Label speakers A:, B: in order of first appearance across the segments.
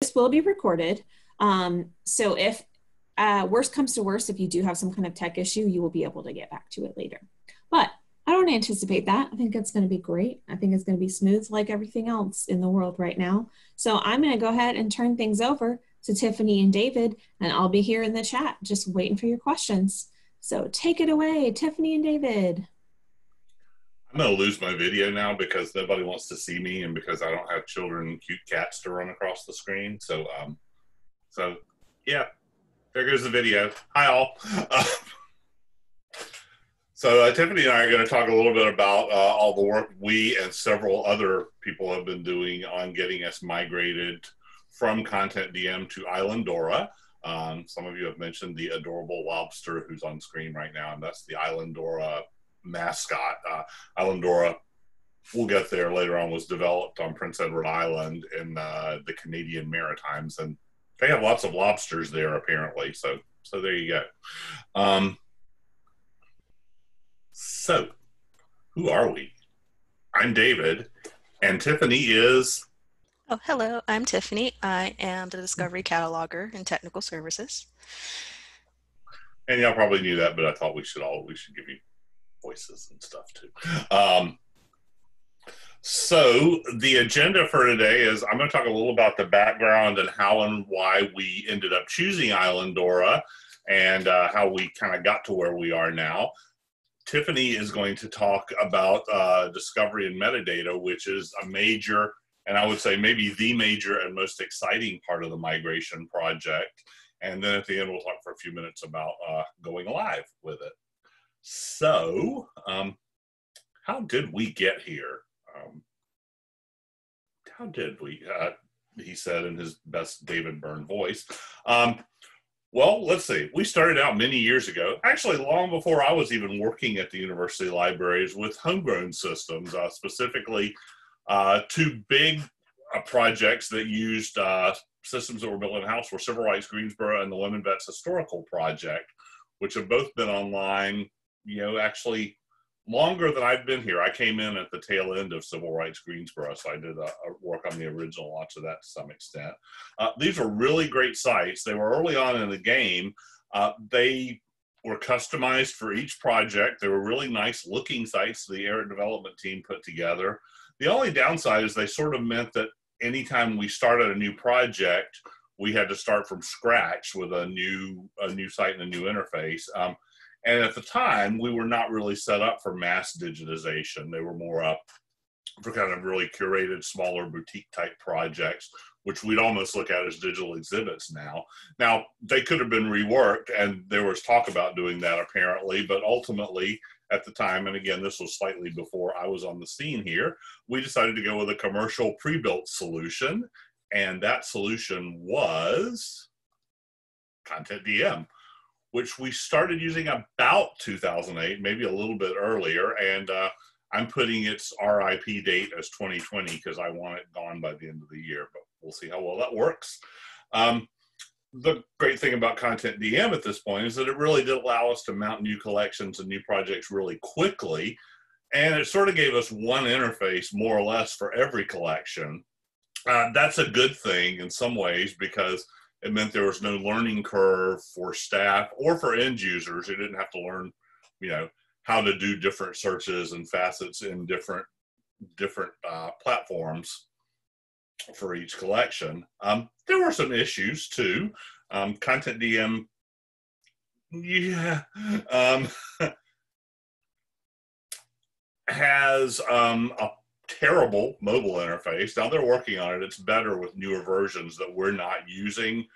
A: this will be recorded. Um, so if uh, worst comes to worst, if you do have some kind of tech issue, you will be able to get back to it later. But I don't anticipate that. I think it's going to be great. I think it's going to be smooth like everything else in the world right now. So I'm going to go ahead and turn things over to Tiffany and David, and I'll be here in the chat just waiting for your questions. So take it away, Tiffany and David.
B: I'm to lose my video now because nobody wants to see me and because I don't have children cute cats to run across the screen. So, um, so yeah, there goes the video. Hi, all. So, uh, Tiffany and I are going to talk a little bit about uh, all the work we and several other people have been doing on getting us migrated from Content DM to Islandora. Um, some of you have mentioned the adorable lobster who's on screen right now, and that's the Islandora mascot. Uh, Islandora, we'll get there later on, was developed on Prince Edward Island in uh, the Canadian Maritimes, and they have lots of lobsters there apparently. So, so there you go. Um, so, who are we? I'm David, and Tiffany is.
C: Oh, hello. I'm Tiffany. I am the Discovery Cataloger in Technical Services.
B: And y'all probably knew that, but I thought we should all we should give you voices and stuff too. Um, so the agenda for today is I'm going to talk a little about the background and how and why we ended up choosing Islandora and uh, how we kind of got to where we are now. Tiffany is going to talk about uh, discovery and metadata, which is a major, and I would say maybe the major and most exciting part of the migration project. And then at the end, we'll talk for a few minutes about uh, going live with it. So, um, how did we get here? Um, how did we? Uh, he said in his best David Byrne voice. Um, well, let's see. We started out many years ago, actually, long before I was even working at the university libraries with homegrown systems, uh, specifically uh, two big uh, projects that used uh, systems that were built in house were Civil Rights Greensboro and the Women Vets Historical Project, which have both been online you know, actually longer than I've been here. I came in at the tail end of Civil Rights Greensboro, so I did a, a work on the original launch of that to some extent. Uh, these are really great sites. They were early on in the game. Uh, they were customized for each project. They were really nice looking sites the area development team put together. The only downside is they sort of meant that anytime we started a new project, we had to start from scratch with a new a new site and a new interface. Um, and at the time, we were not really set up for mass digitization. They were more up for kind of really curated, smaller boutique type projects, which we'd almost look at as digital exhibits now. Now, they could have been reworked, and there was talk about doing that apparently, but ultimately, at the time, and again, this was slightly before I was on the scene here, we decided to go with a commercial pre built solution. And that solution was Content DM which we started using about 2008, maybe a little bit earlier. And uh, I'm putting its RIP date as 2020 because I want it gone by the end of the year, but we'll see how well that works. Um, the great thing about Content DM at this point is that it really did allow us to mount new collections and new projects really quickly. And it sort of gave us one interface more or less for every collection. Uh, that's a good thing in some ways because it meant there was no learning curve for staff or for end users who didn't have to learn, you know, how to do different searches and facets in different different uh, platforms for each collection. Um, there were some issues too. Um, Content DM, yeah, um, has um, a terrible mobile interface. Now they're working on it. It's better with newer versions that we're not using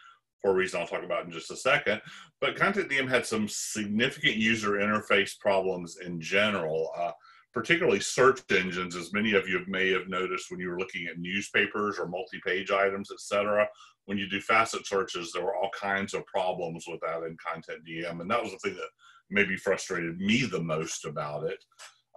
B: for a reason I'll talk about in just a second. But Content DM had some significant user interface problems in general, uh, particularly search engines, as many of you may have noticed when you were looking at newspapers or multi-page items, etc. When you do facet searches, there were all kinds of problems with that in Content DM, and that was the thing that maybe frustrated me the most about it.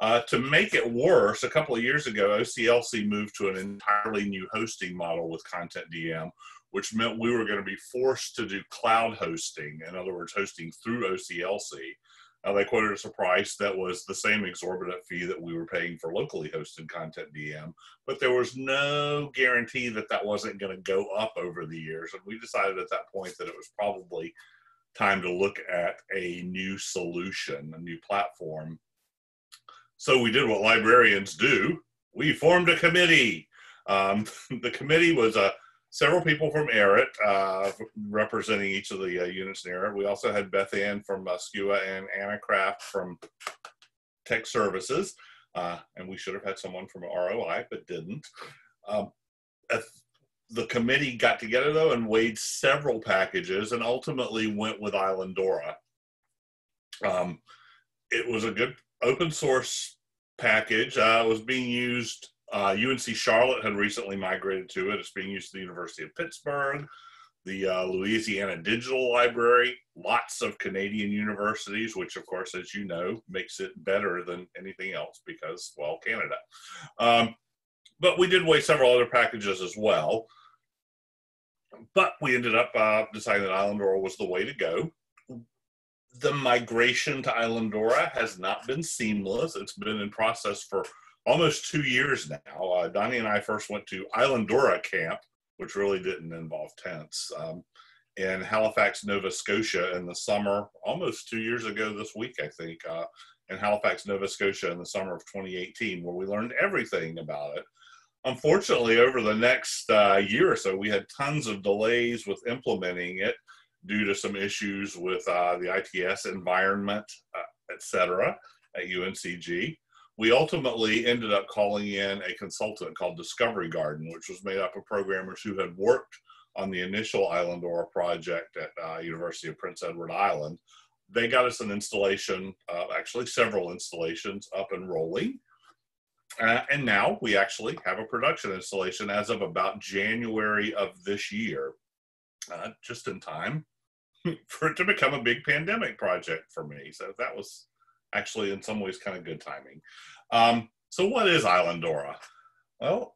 B: Uh, to make it worse, a couple of years ago, OCLC moved to an entirely new hosting model with Content DM, which meant we were going to be forced to do cloud hosting, in other words, hosting through OCLC. Uh, they quoted us a price that was the same exorbitant fee that we were paying for locally hosted content DM, but there was no guarantee that that wasn't going to go up over the years. And we decided at that point that it was probably time to look at a new solution, a new platform. So we did what librarians do. We formed a committee. Um, the committee was a several people from ARIT uh, representing each of the uh, units in ARIT. We also had Beth Ann from uh, SCUA and Anna Kraft from Tech Services. Uh, and we should have had someone from ROI, but didn't. Um, the committee got together though and weighed several packages and ultimately went with Islandora. Um, it was a good open source package. Uh, was being used uh, UNC Charlotte had recently migrated to it. It's being used at the University of Pittsburgh, the uh, Louisiana Digital Library, lots of Canadian universities, which, of course, as you know, makes it better than anything else because, well, Canada. Um, but we did weigh several other packages as well. But we ended up uh, deciding that Islandora was the way to go. The migration to Islandora has not been seamless. It's been in process for almost two years now. Uh, Donnie and I first went to Islandora Camp, which really didn't involve tents, um, in Halifax, Nova Scotia in the summer, almost two years ago this week, I think, uh, in Halifax, Nova Scotia in the summer of 2018, where we learned everything about it. Unfortunately, over the next uh, year or so, we had tons of delays with implementing it due to some issues with uh, the ITS environment, uh, et cetera, at UNCG we ultimately ended up calling in a consultant called Discovery Garden, which was made up of programmers who had worked on the initial Islandora project at uh, University of Prince Edward Island. They got us an installation, uh, actually several installations up and rolling. Uh, and now we actually have a production installation as of about January of this year, uh, just in time for it to become a big pandemic project for me. So that was actually in some ways kind of good timing. Um, so what is Islandora? Well,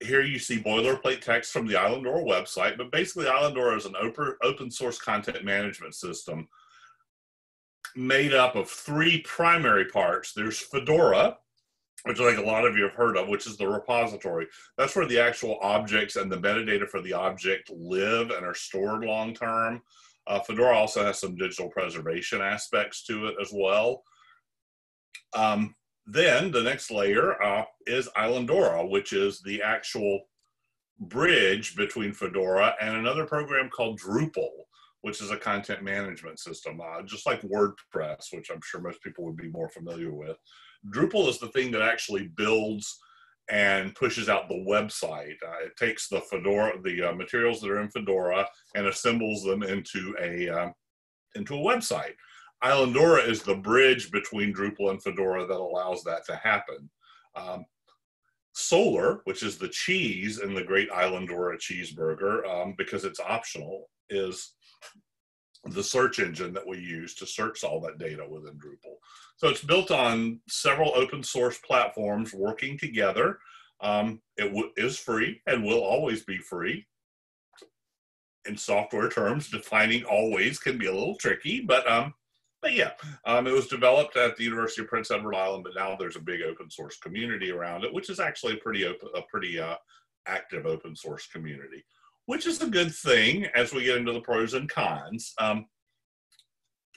B: here you see boilerplate text from the Islandora website, but basically Islandora is an open, open source content management system made up of three primary parts. There's Fedora, which I think a lot of you have heard of, which is the repository. That's where the actual objects and the metadata for the object live and are stored long term. Uh, Fedora also has some digital preservation aspects to it as well. Um, then the next layer uh, is Islandora, which is the actual bridge between Fedora and another program called Drupal, which is a content management system, uh, just like WordPress, which I'm sure most people would be more familiar with. Drupal is the thing that actually builds and pushes out the website. Uh, it takes the Fedora, the uh, materials that are in Fedora, and assembles them into a uh, into a website. Islandora is the bridge between Drupal and Fedora that allows that to happen. Um, Solr, which is the cheese in the Great Islandora cheeseburger, um, because it's optional, is the search engine that we use to search all that data within Drupal. So it's built on several open source platforms working together. Um, it is free and will always be free. In software terms, defining always can be a little tricky, but um, but yeah, um, it was developed at the University of Prince Edward Island, but now there's a big open source community around it, which is actually a pretty a pretty uh, active open source community, which is a good thing as we get into the pros and cons. Um,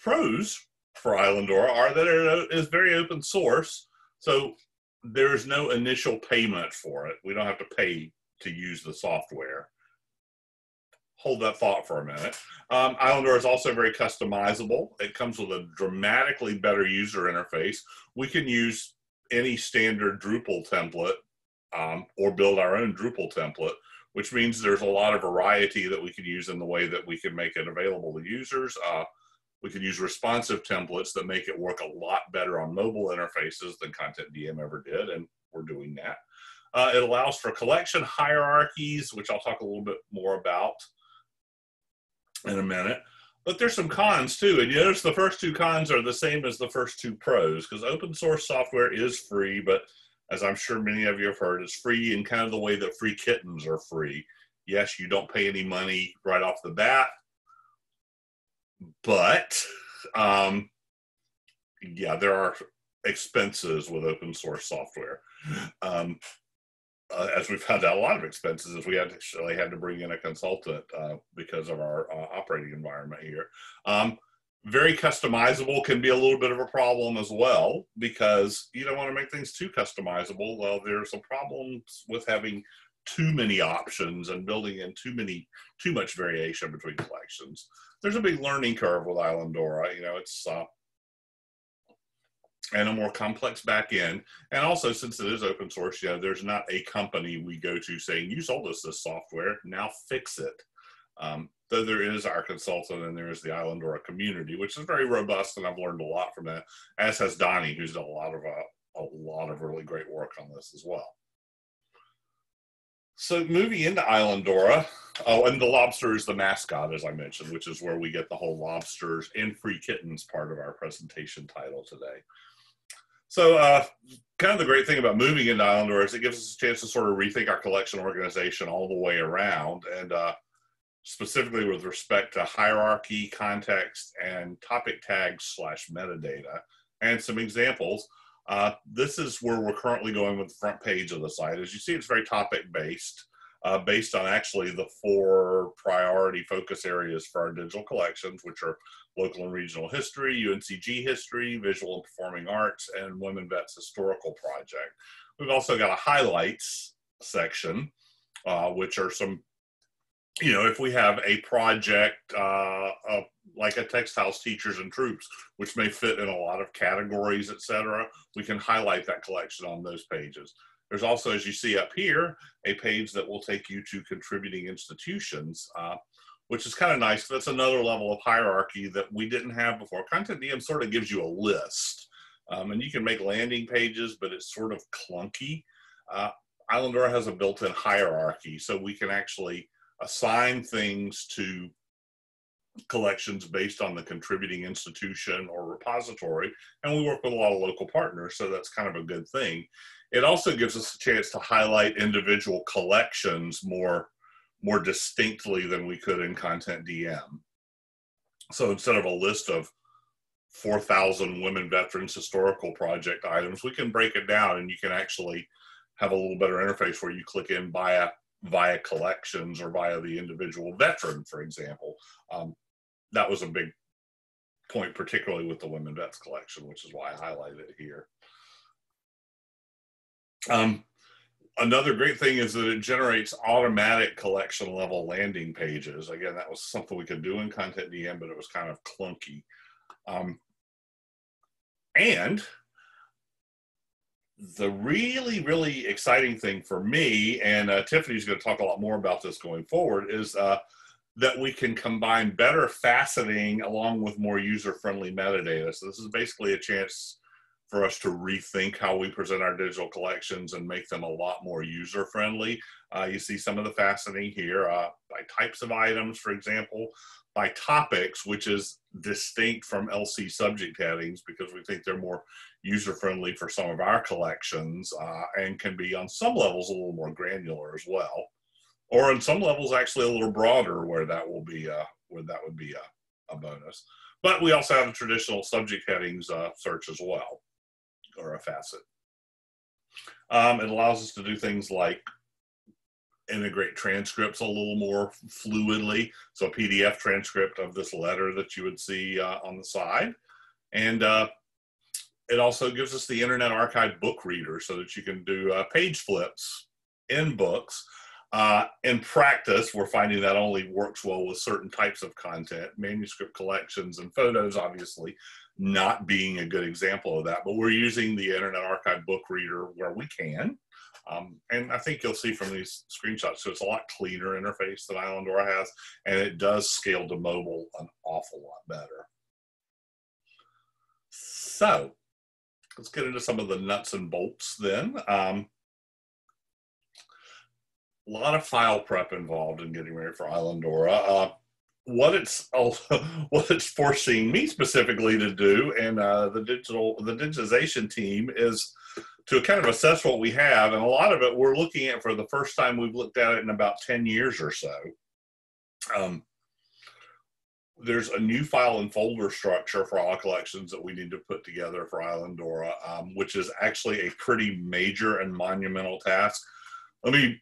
B: pros for Islandora are that it is very open source, so there's no initial payment for it. We don't have to pay to use the software hold that thought for a minute. Um, Islandora is also very customizable. It comes with a dramatically better user interface. We can use any standard Drupal template um, or build our own Drupal template, which means there's a lot of variety that we can use in the way that we can make it available to users. Uh, we can use responsive templates that make it work a lot better on mobile interfaces than Content DM ever did, and we're doing that. Uh, it allows for collection hierarchies, which I'll talk a little bit more about in a minute. But there's some cons too, and you notice the first two cons are the same as the first two pros because open source software is free, but as I'm sure many of you have heard, it's free in kind of the way that free kittens are free. Yes, you don't pay any money right off the bat, but um, yeah, there are expenses with open source software. Um, uh, as we found out, a lot of expenses is we actually had to bring in a consultant uh, because of our uh, operating environment here. Um, very customizable can be a little bit of a problem as well because you don't want to make things too customizable. Well, there's some problems with having too many options and building in too many too much variation between collections. There's a big learning curve with Islandora. You know, it's uh, and a more complex back end. And also, since it is open source, you know, there's not a company we go to saying, "You sold us this software, now fix it." Um, though there is our consultant and there is the Islandora community, which is very robust, and I've learned a lot from that. As has Donnie, who's done a lot of uh, a lot of really great work on this as well. So moving into Islandora, oh, and the lobster is the mascot, as I mentioned, which is where we get the whole lobsters and free kittens part of our presentation title today. So, uh, kind of the great thing about moving into Islandora is it gives us a chance to sort of rethink our collection organization all the way around. And uh, specifically with respect to hierarchy, context, and topic tags slash metadata, and some examples. Uh, this is where we're currently going with the front page of the site. As you see, it's very topic based, uh, based on actually the four priority focus areas for our digital collections, which are local and regional history, UNCG history, visual and performing arts, and Women Vets Historical Project. We've also got a highlights section, uh, which are some you know, if we have a project uh, uh, like a textiles teachers and troops, which may fit in a lot of categories, et cetera, we can highlight that collection on those pages. There's also, as you see up here, a page that will take you to contributing institutions, uh, which is kind of nice. That's another level of hierarchy that we didn't have before. Content DM sort of gives you a list, um, and you can make landing pages, but it's sort of clunky. Uh, Islandora has a built-in hierarchy, so we can actually assign things to collections based on the contributing institution or repository. And we work with a lot of local partners, so that's kind of a good thing. It also gives us a chance to highlight individual collections more, more distinctly than we could in Content DM. So instead of a list of 4,000 women veterans historical project items, we can break it down and you can actually have a little better interface where you click in by a via collections or via the individual veteran, for example. Um, that was a big point, particularly with the Women Vets collection, which is why I highlighted it here. Um, another great thing is that it generates automatic collection level landing pages. Again, that was something we could do in Content DM, but it was kind of clunky. Um, and the really, really exciting thing for me, and uh, Tiffany's going to talk a lot more about this going forward, is uh, that we can combine better faceting along with more user-friendly metadata. So this is basically a chance for us to rethink how we present our digital collections and make them a lot more user-friendly. Uh, you see some of the faceting here uh, by types of items, for example, by topics, which is distinct from LC subject headings because we think they're more user friendly for some of our collections uh, and can be on some levels a little more granular as well, or on some levels actually a little broader where that will be uh, where that would be a, a bonus. But we also have a traditional subject headings uh, search as well, or a facet. Um, it allows us to do things like integrate transcripts a little more fluidly. So a PDF transcript of this letter that you would see uh, on the side. And uh, it also gives us the Internet Archive book reader so that you can do uh, page flips in books. Uh, in practice, we're finding that only works well with certain types of content, manuscript collections and photos, obviously, not being a good example of that. But we're using the Internet Archive book reader where we can. Um, and I think you'll see from these screenshots, so it's a lot cleaner interface than Islandora has, and it does scale to mobile an awful lot better. So let's get into some of the nuts and bolts then. Um, a lot of file prep involved in getting ready for Islandora. Uh, what it's what it's forcing me specifically to do, and uh, the digital the digitization team is to kind of assess what we have, and a lot of it we're looking at for the first time we've looked at it in about ten years or so. Um, there's a new file and folder structure for all collections that we need to put together for Islandora, um, which is actually a pretty major and monumental task. Let me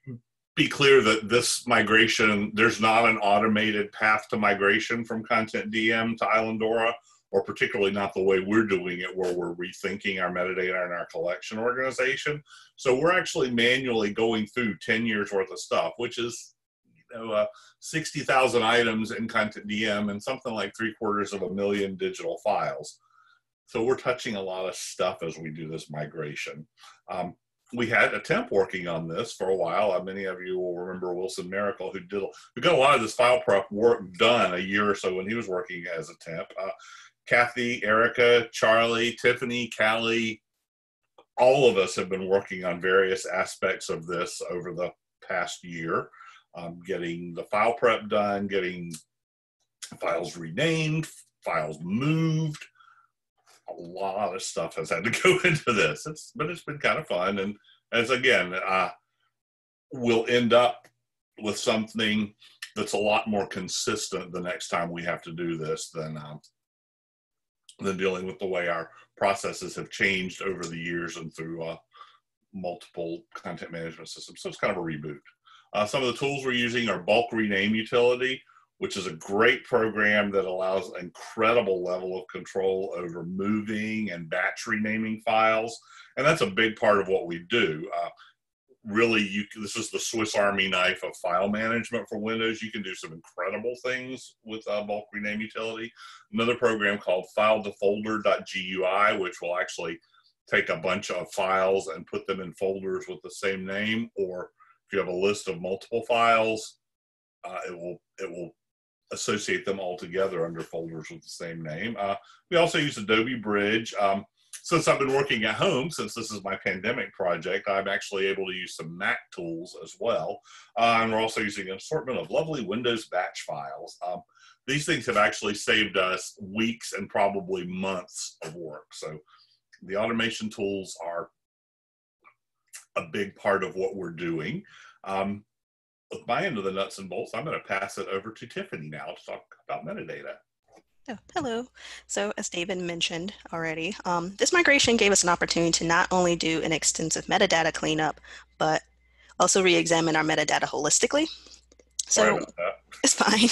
B: be clear that this migration, there's not an automated path to migration from Content DM to Islandora, or particularly not the way we're doing it, where we're rethinking our metadata and our collection organization. So we're actually manually going through 10 years worth of stuff, which is you know, uh, 60,000 items in Content DM and something like three quarters of a million digital files. So we're touching a lot of stuff as we do this migration. Um, we had a temp working on this for a while. Uh, many of you will remember Wilson Miracle, who did who got a lot of this file prep work done a year or so when he was working as a temp. Uh, Kathy, Erica, Charlie, Tiffany, Callie, all of us have been working on various aspects of this over the past year um, getting the file prep done, getting files renamed, files moved. A lot of stuff has had to go into this. It's but it's been kind of fun, and as again, uh, we'll end up with something that's a lot more consistent the next time we have to do this than um, than dealing with the way our processes have changed over the years and through uh, multiple content management systems. So it's kind of a reboot. Uh, some of the tools we're using are bulk rename utility, which is a great program that allows incredible level of control over moving and batch renaming files. And that's a big part of what we do. Uh, really, you, this is the Swiss Army knife of file management for Windows. You can do some incredible things with uh, bulk rename utility. Another program called FileToFolder.gui, which will actually take a bunch of files and put them in folders with the same name or if you have a list of multiple files, uh, it will it will associate them all together under folders with the same name. Uh, we also use Adobe Bridge. Um, since I've been working at home, since this is my pandemic project, I'm actually able to use some Mac tools as well. Uh, and we're also using an assortment of lovely Windows batch files. Um, these things have actually saved us weeks and probably months of work. So the automation tools are a big part of what we're doing. Um, with my end of the nuts and bolts, I'm going to pass it over to Tiffany now to talk about metadata.
C: Oh, hello. So as David mentioned already, um, this migration gave us an opportunity to not only do an extensive metadata cleanup, but also re-examine our metadata holistically. So it's fine.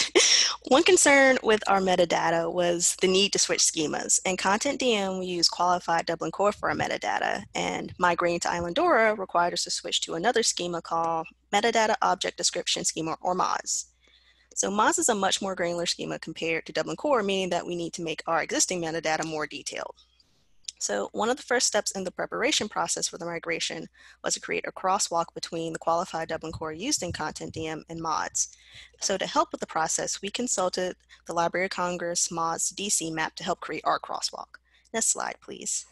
C: One concern with our metadata was the need to switch schemas. In Content DM, we use qualified Dublin Core for our metadata, and migrating to Islandora required us to switch to another schema called Metadata Object Description Schema, or MODS. So MODS is a much more granular schema compared to Dublin Core, meaning that we need to make our existing metadata more detailed. So one of the first steps in the preparation process for the migration was to create a crosswalk between the qualified Dublin core used in Content DM and MODS. So to help with the process, we consulted the Library of Congress MODS DC map to help create our crosswalk. Next slide, please.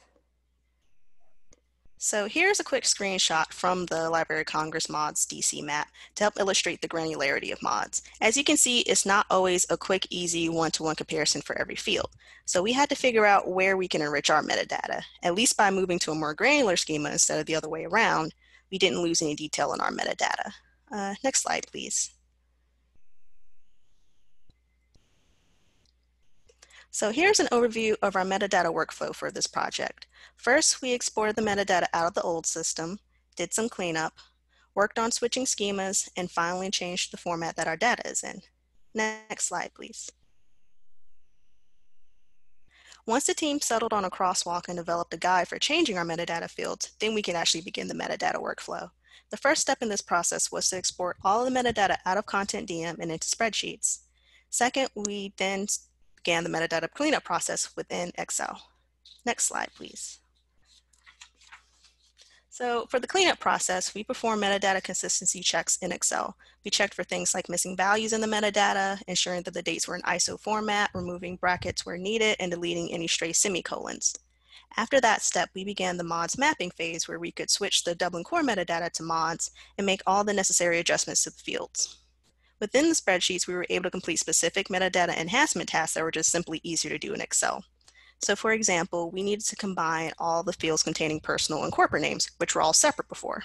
C: So here's a quick screenshot from the Library of Congress MODS DC map to help illustrate the granularity of MODS. As you can see, it's not always a quick, easy one-to-one -one comparison for every field. So we had to figure out where we can enrich our metadata. At least by moving to a more granular schema instead of the other way around, we didn't lose any detail in our metadata. Uh, next slide, please. So here's an overview of our metadata workflow for this project. First, we exported the metadata out of the old system, did some cleanup, worked on switching schemas, and finally changed the format that our data is in. Next slide, please. Once the team settled on a crosswalk and developed a guide for changing our metadata fields, then we can actually begin the metadata workflow. The first step in this process was to export all of the metadata out of Content DM and into spreadsheets. Second, we then began the metadata cleanup process within Excel. Next slide, please. So for the cleanup process, we perform metadata consistency checks in Excel. We checked for things like missing values in the metadata, ensuring that the dates were in ISO format, removing brackets where needed, and deleting any stray semicolons. After that step, we began the mods mapping phase where we could switch the Dublin Core metadata to mods and make all the necessary adjustments to the fields. Within the spreadsheets, we were able to complete specific metadata enhancement tasks that were just simply easier to do in Excel. So for example, we needed to combine all the fields containing personal and corporate names, which were all separate before.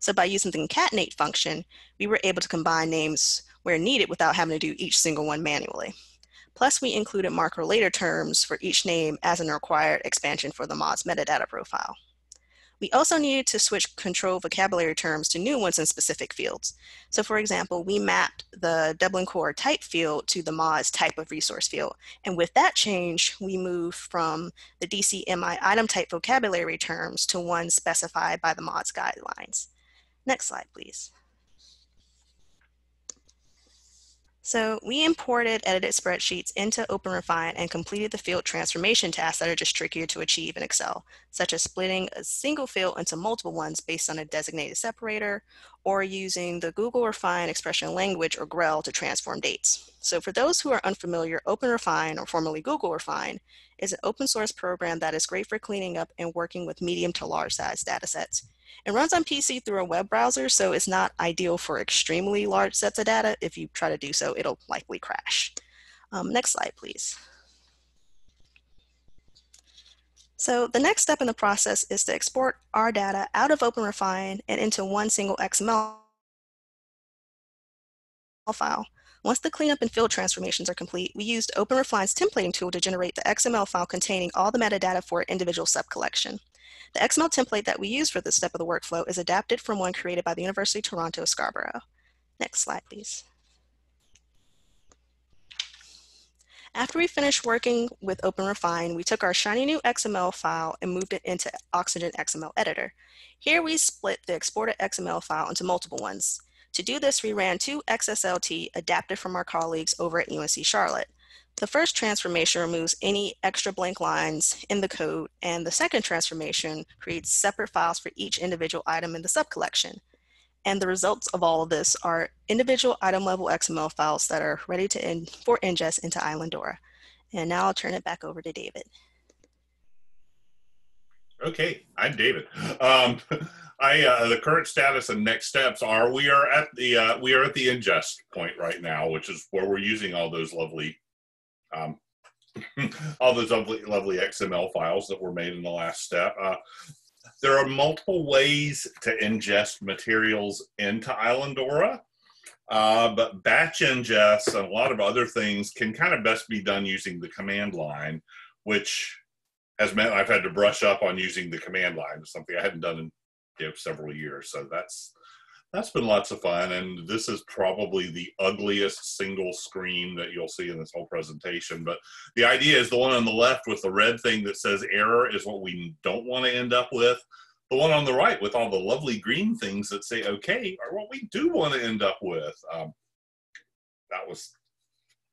C: So by using the concatenate function, we were able to combine names where needed without having to do each single one manually. Plus, we included MARC-related terms for each name as an required expansion for the MODS metadata profile. We also needed to switch control vocabulary terms to new ones in specific fields. So for example, we mapped the Dublin Core type field to the MODS type of resource field. And with that change, we moved from the DCMI item type vocabulary terms to one specified by the MODS guidelines. Next slide, please. So we imported edited spreadsheets into OpenRefine and completed the field transformation tasks that are just trickier to achieve in Excel, such as splitting a single field into multiple ones based on a designated separator, or using the Google Refine expression language or GREL to transform dates. So for those who are unfamiliar, OpenRefine, or formerly Google Refine, is an open source program that is great for cleaning up and working with medium to large size datasets. It runs on PC through a web browser, so it's not ideal for extremely large sets of data. If you try to do so, it'll likely crash. Um, next slide, please. So the next step in the process is to export our data out of OpenRefine and into one single XML file. Once the cleanup and field transformations are complete, we used OpenRefine's templating tool to generate the XML file containing all the metadata for an individual subcollection. The XML template that we use for this step of the workflow is adapted from one created by the University of Toronto Scarborough. Next slide, please. After we finished working with OpenRefine, we took our shiny new XML file and moved it into Oxygen XML Editor. Here we split the exported XML file into multiple ones. To do this, we ran two XSLT adapted from our colleagues over at UNC Charlotte. The first transformation removes any extra blank lines in the code, and the second transformation creates separate files for each individual item in the subcollection. And the results of all of this are individual item level XML files that are ready to in, for ingest into Islandora. And now I'll turn it back over to David.
B: Okay, I'm David. Um, I uh, the current status and next steps are we are at the uh, we are at the ingest point right now, which is where we're using all those lovely um, all those lovely, lovely XML files that were made in the last step. Uh, there are multiple ways to ingest materials into Islandora, uh, but batch ingest and a lot of other things can kind of best be done using the command line, which has meant I've had to brush up on using the command line, something I hadn't done in you know, several years. So that's that's been lots of fun, and this is probably the ugliest single screen that you'll see in this whole presentation. But the idea is the one on the left with the red thing that says error is what we don't want to end up with. The one on the right with all the lovely green things that say okay are what we do want to end up with. Um, that was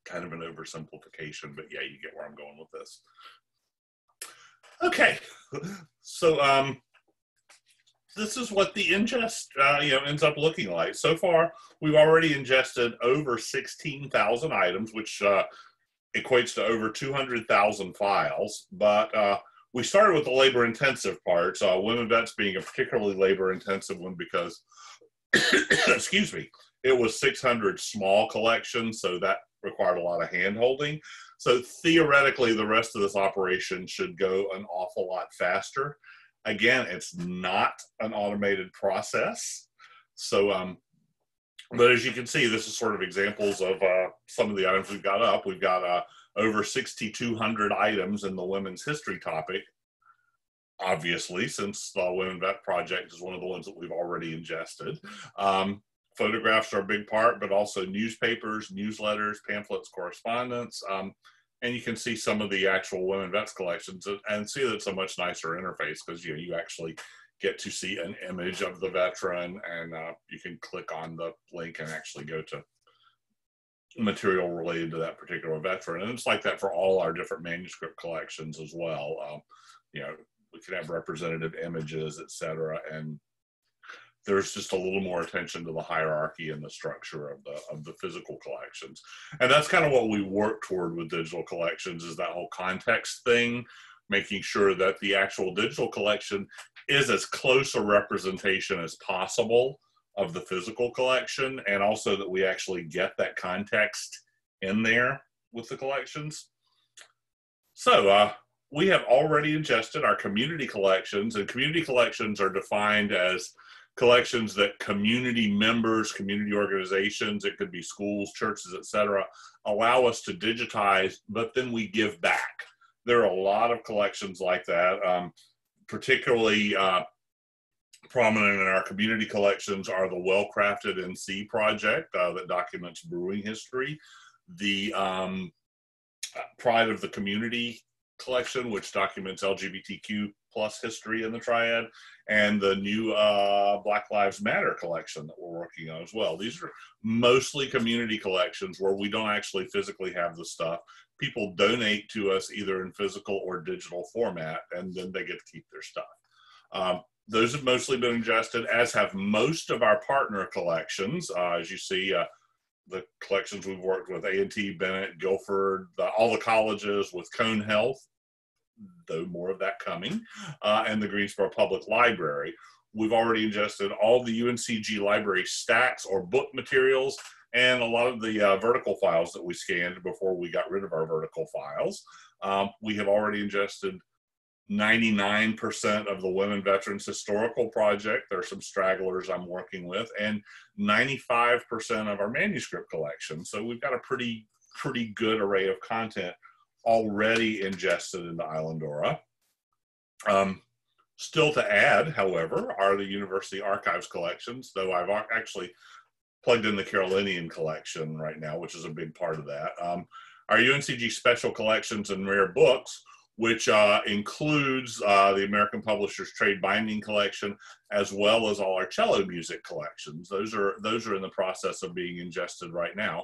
B: kind of an oversimplification, but yeah, you get where I'm going with this. Okay, so um, this is what the ingest uh, you know ends up looking like. So far, we've already ingested over 16,000 items, which uh, equates to over 200,000 files. But uh, we started with the labor-intensive parts. Women vets being a particularly labor-intensive one because, excuse me, it was 600 small collections, so that required a lot of hand-holding. So theoretically, the rest of this operation should go an awful lot faster. Again, it's not an automated process. So, um, but as you can see, this is sort of examples of uh, some of the items we've got up. We've got uh, over 6,200 items in the women's history topic. Obviously, since the Women Vet Project is one of the ones that we've already ingested. Um, photographs are a big part, but also newspapers, newsletters, pamphlets, correspondence. Um, and you can see some of the actual women vets collections and see that it's a much nicer interface because you know, you actually get to see an image of the veteran and uh, you can click on the link and actually go to material related to that particular veteran. And it's like that for all our different manuscript collections as well. Um, you know we can have representative images etc and there's just a little more attention to the hierarchy and the structure of the of the physical collections. And that's kind of what we work toward with digital collections is that whole context thing making sure that the actual digital collection is as close a representation as possible of the physical collection and also that we actually get that context in there with the collections. So uh, we have already ingested our community collections and community collections are defined as collections that community members, community organizations, it could be schools, churches, etc., allow us to digitize, but then we give back. There are a lot of collections like that, um, particularly uh, prominent in our community collections are the Well Crafted NC project uh, that documents brewing history, the um, Pride of the Community collection, which documents LGBTQ plus history in the triad, and the new uh, Black Lives Matter collection that we're working on as well. These are mostly community collections where we don't actually physically have the stuff. People donate to us either in physical or digital format, and then they get to keep their stuff. Um, those have mostly been ingested, as have most of our partner collections. Uh, as you see, uh, the collections we've worked with A&T, Bennett, Guilford, the, all the colleges with Cone Health, though more of that coming, uh, and the Greensboro Public Library. We've already ingested all the UNCG library stacks or book materials and a lot of the uh, vertical files that we scanned before we got rid of our vertical files. Um, we have already ingested 99% of the Women Veterans Historical Project. There are some stragglers I'm working with, and 95% of our manuscript collection. So we've got a pretty, pretty good array of content already ingested into Islandora. Um, still to add, however, are the University Archives collections, though I've actually plugged in the Carolinian collection right now, which is a big part of that. Um, our UNCG special collections and rare books which uh, includes uh, the American Publishers Trade Binding Collection, as well as all our cello music collections. Those are those are in the process of being ingested right now.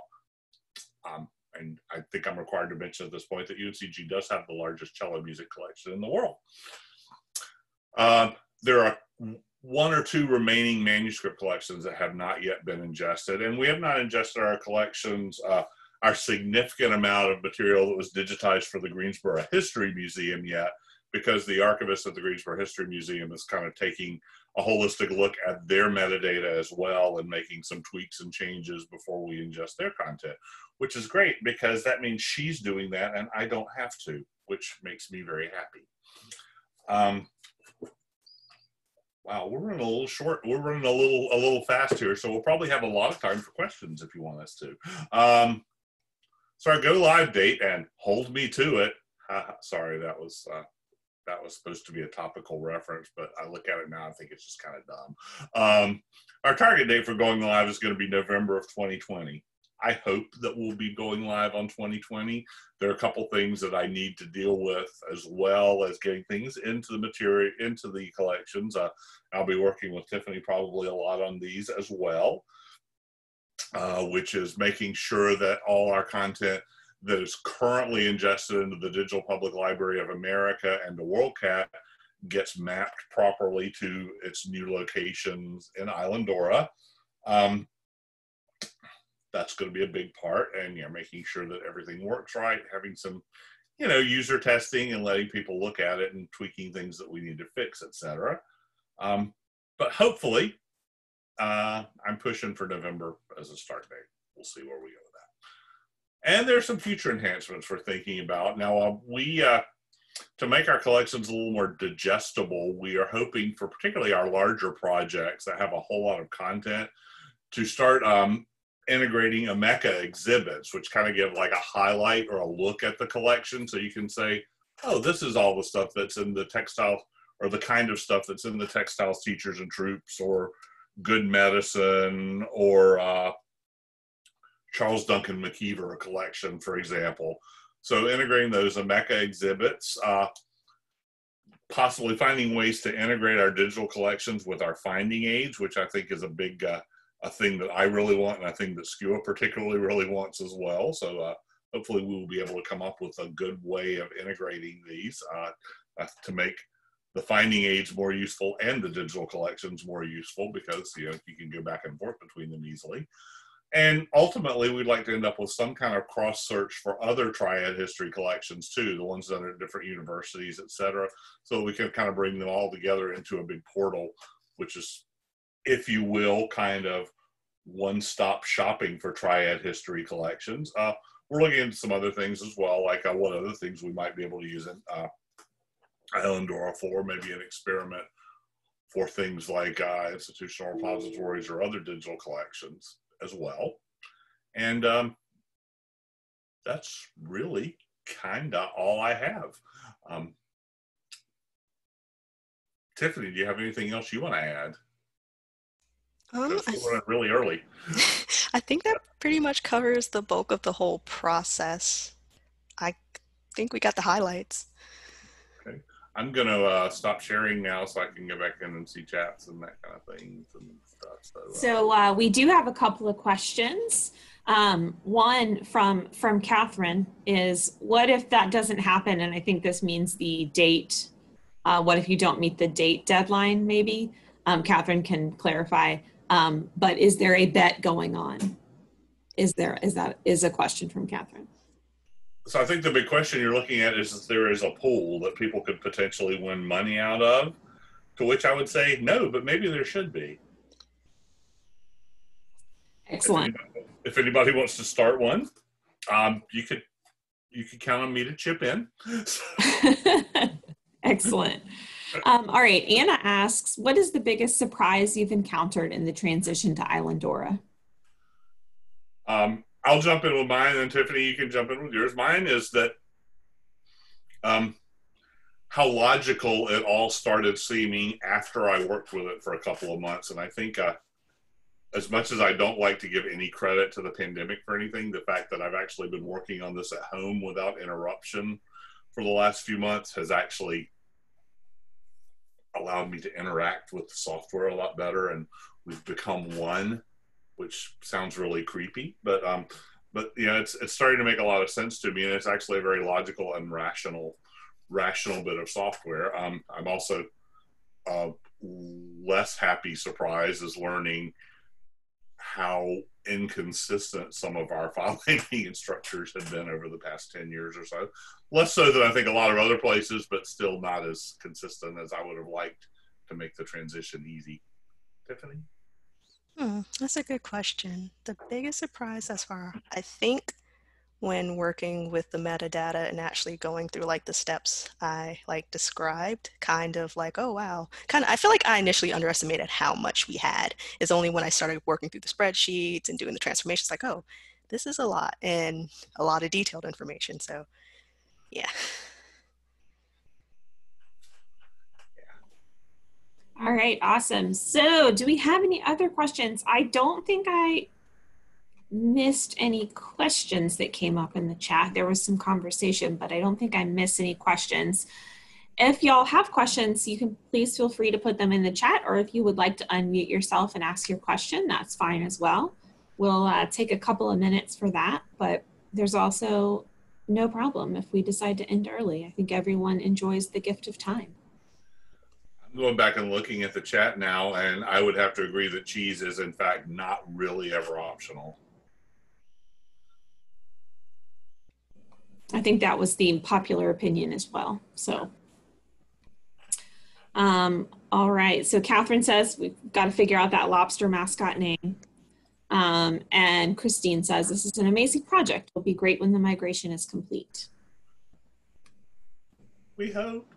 B: Um, and I think I'm required to mention at this point that UNCG does have the largest cello music collection in the world. Uh, there are one or two remaining manuscript collections that have not yet been ingested, and we have not ingested our collections uh, our significant amount of material that was digitized for the Greensboro History Museum yet, because the archivist at the Greensboro History Museum is kind of taking a holistic look at their metadata as well and making some tweaks and changes before we ingest their content, which is great because that means she's doing that and I don't have to, which makes me very happy. Um, wow, we're running a little short. We're running a little a little fast here, so we'll probably have a lot of time for questions if you want us to. Um, so our go live date and hold me to it. Sorry, that was uh, that was supposed to be a topical reference, but I look at it now, I think it's just kind of dumb. Um, our target date for going live is going to be November of 2020. I hope that we'll be going live on 2020. There are a couple things that I need to deal with, as well as getting things into the material, into the collections. Uh, I'll be working with Tiffany probably a lot on these as well uh, which is making sure that all our content that is currently ingested into the Digital Public Library of America and the WorldCat gets mapped properly to its new locations in Islandora. Um, that's going to be a big part, and you making sure that everything works right, having some, you know, user testing and letting people look at it and tweaking things that we need to fix, etc. Um, but hopefully, uh, I'm pushing for November as a start date. We'll see where we go. And there's some future enhancements we're thinking about. Now, uh, we, uh, to make our collections a little more digestible, we are hoping for particularly our larger projects that have a whole lot of content to start um, integrating Omeka exhibits, which kind of give like a highlight or a look at the collection. So you can say, oh, this is all the stuff that's in the textile or the kind of stuff that's in the textiles teachers and troops or Good Medicine or uh, Charles Duncan McIver collection, for example. So integrating those Omeka exhibits, uh, possibly finding ways to integrate our digital collections with our finding aids, which I think is a big uh, a thing that I really want, and I think that SCUA particularly really wants as well. So uh, hopefully we will be able to come up with a good way of integrating these uh, to make the finding aids more useful and the digital collections more useful because you know you can go back and forth between them easily. And ultimately, we'd like to end up with some kind of cross search for other triad history collections too, the ones that are at different universities, et cetera, so we can kind of bring them all together into a big portal, which is, if you will, kind of one stop shopping for triad history collections. Uh, we're looking into some other things as well, like uh, what other things we might be able to use in uh, Islandora for, maybe an experiment for things like uh, institutional repositories or other digital collections as well. And um, that's really kind of all I have. Um, Tiffany, do you have anything else you want to add?
C: Um, I,
B: really early.
C: I think that pretty much covers the bulk of the whole process. I think we got the highlights. Okay.
B: I'm gonna uh, stop sharing now so I can go back in and see chats and that kind of thing. and. So, uh,
A: we do have a couple of questions. Um, one from from Catherine is, what if that doesn't happen? And I think this means the date. Uh, what if you don't meet the date deadline? Maybe um, Catherine can clarify. Um, but is there a bet going on? Is there is that is a question from Catherine?
B: so I think the big question you're looking at is if there is a pool that people could potentially win money out of. To which I would say no, but maybe there should be.
A: Excellent.
B: If anybody, if anybody wants to start one, um, you could you could count on me to chip in.
A: Excellent. Um, all right. Anna asks, what is the biggest surprise you've encountered in the transition to Islandora?
B: Um, I'll jump in with mine, and Tiffany, you can jump in with yours. Mine is that um, how logical it all started seeming after I worked with it for a couple of months, and I think uh, as much as I don't like to give any credit to the pandemic for anything, the fact that I've actually been working on this at home without interruption for the last few months has actually allowed me to interact with the software a lot better, and we've become one which sounds really creepy, but um, but you know, it's it's starting to make a lot of sense to me, and it's actually a very logical and rational, rational bit of software. Um, I'm also uh, less happy surprise is learning how inconsistent some of our file naming structures have been over the past 10 years or so. Less so than I think a lot of other places, but still not as consistent as I would have liked to make the transition easy. Tiffany?
C: Hmm, that's a good question. The biggest surprise thus far, I think, when working with the metadata and actually going through like the steps I like described, kind of like, oh wow, kind of. I feel like I initially underestimated how much we had. Is only when I started working through the spreadsheets and doing the transformations, like, oh, this is a lot and a lot of detailed information. So, yeah.
A: All right, awesome. So, do we have any other questions? I don't think I missed any questions that came up in the chat. There was some conversation, but I don't think I missed any questions. If y'all have questions, you can please feel free to put them in the chat, or if you would like to unmute yourself and ask your question, that's fine as well. We'll uh, take a couple of minutes for that, but there's also no problem if we decide to end early. I think everyone enjoys the gift of time.
B: I'm going back and looking at the chat now, and I would have to agree that cheese is, in fact, not really ever optional.
A: I think that was the popular opinion as well. So, um, all right. So Catherine says we've got to figure out that lobster mascot name. Um, and Christine says this is an amazing project. It'll be great when the migration is complete.
B: We hope.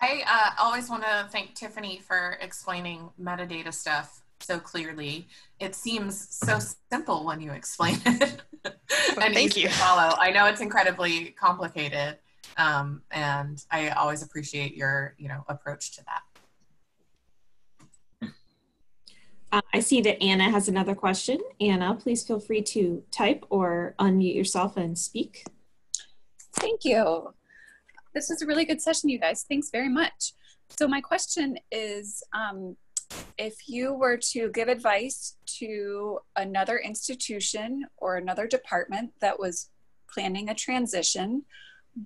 D: I uh, always want to thank Tiffany for explaining metadata stuff so clearly. It seems so simple when you explain it. and
C: thank you.
D: Follow. I know it's incredibly complicated, um, and I always appreciate your, you know, approach to that.
A: Uh, I see that Anna has another question. Anna, please feel free to type or unmute yourself and speak.
E: Thank you. This was a really good session, you guys. Thanks very much. So my question is, um, if you were to give advice to another institution or another department that was planning a transition,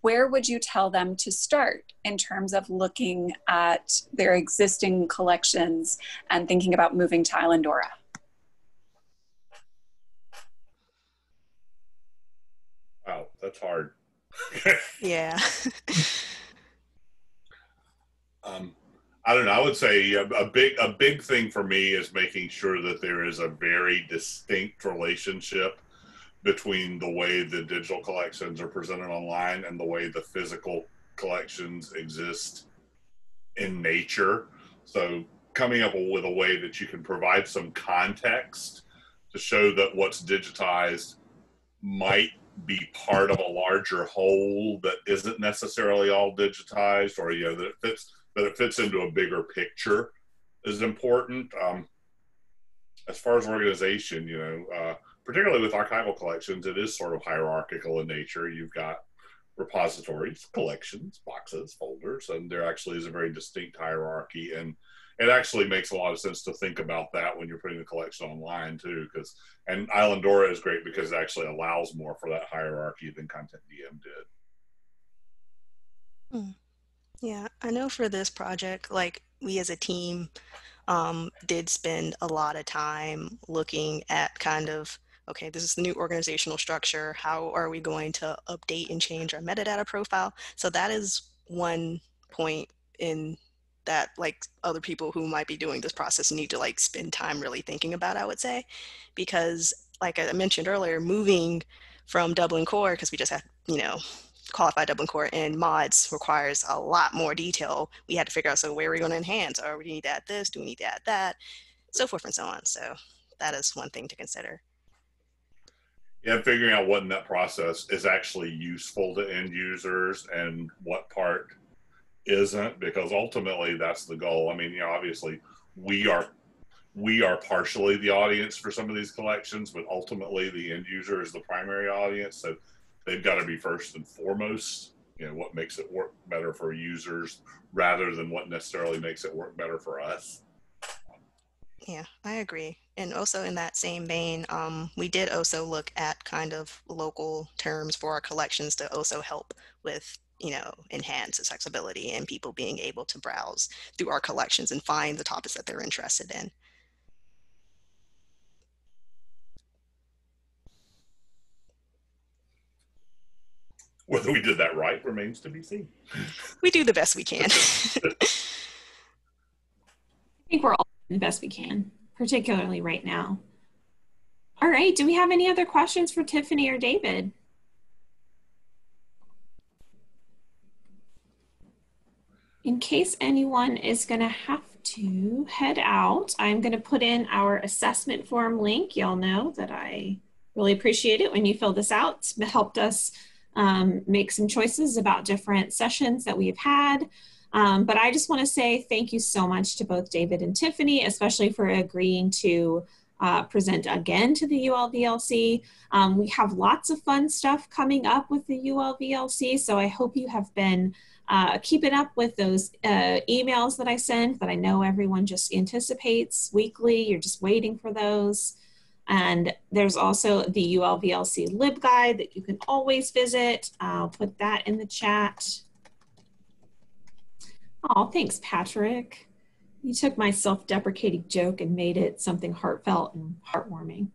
E: where would you tell them to start in terms of looking at their existing collections and thinking about moving to Islandora?
B: Wow, that's hard.
C: Yeah.
B: um, I don't know. I would say a, a big a big thing for me is making sure that there is a very distinct relationship between the way the digital collections are presented online and the way the physical collections exist in nature. So coming up with a way that you can provide some context to show that what's digitized might be part of a larger whole that isn't necessarily all digitized or you know that it fits that it fits into a bigger picture is important. Um, as far as organization you know uh, particularly with archival collections it is sort of hierarchical in nature. You've got repositories collections boxes folders and there actually is a very distinct hierarchy. And it actually makes a lot of sense to think about that when you're putting the collection online too because and islandora is great because it actually allows more for that hierarchy than CONTENTdm
C: did. Hmm. Yeah i know for this project like we as a team um, did spend a lot of time looking at kind of okay this is the new organizational structure how are we going to update and change our metadata profile? So that is one point in that like other people who might be doing this process need to like spend time really thinking about i would say. Because like i mentioned earlier moving from dublin core because we just had you know qualified dublin core and MODS requires a lot more detail. We had to figure out so where are we going to enhance? Or we need to add this do we need to add that? So forth and so on. So that is one thing to consider.
B: Yeah figuring out what in that process is actually useful to end users and what part isn't because ultimately that's the goal. I mean, you know, obviously we are we are partially the audience for some of these collections, but ultimately the end user is the primary audience. So they've got to be first and foremost, you know, what makes it work better for users rather than what necessarily makes it work better for us.
C: Yeah, I agree. And also in that same vein, um, we did also look at kind of local terms for our collections to also help with you know, enhance accessibility and people being able to browse through our collections and find the topics that they're interested in.
B: Whether we did that right remains to be seen.
C: We do the best we can.
A: I think we're all doing the best we can, particularly right now. All right, do we have any other questions for Tiffany or David? in case anyone is going to have to head out, I'm going to put in our assessment form link. Y'all know that I really appreciate it when you fill this out. It's helped us um, make some choices about different sessions that we've had. Um, but I just want to say thank you so much to both David and Tiffany, especially for agreeing to uh, present again to the ULVLC. Um, we have lots of fun stuff coming up with the ULVLC, so I hope you have been uh, keeping up with those uh, emails that I send that I know everyone just anticipates weekly. You're just waiting for those. And there's also the ULVLC LibGuide that you can always visit. I'll put that in the chat. Oh, thanks, Patrick. You took my self-deprecating joke and made it something heartfelt and heartwarming.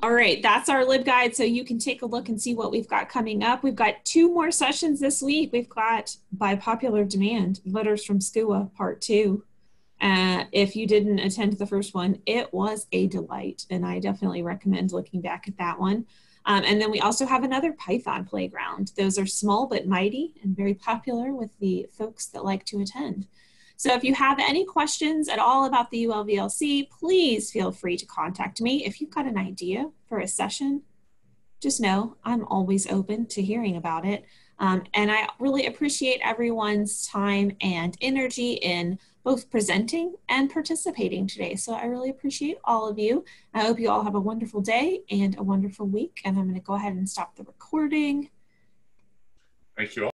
A: All right, that's our LibGuide. So you can take a look and see what we've got coming up. We've got two more sessions this week. We've got, by popular demand, Letters from SCUA Part 2. Uh, if you didn't attend the first one, it was a delight, and I definitely recommend looking back at that one. Um, and then we also have another Python playground. Those are small but mighty and very popular with the folks that like to attend. So if you have any questions at all about the ULVLC, please feel free to contact me. If you've got an idea for a session, just know I'm always open to hearing about it. Um, and I really appreciate everyone's time and energy in both presenting and participating today. So I really appreciate all of you. I hope you all have a wonderful day and a wonderful week. And I'm going to go ahead and stop the recording.
B: Thank you all.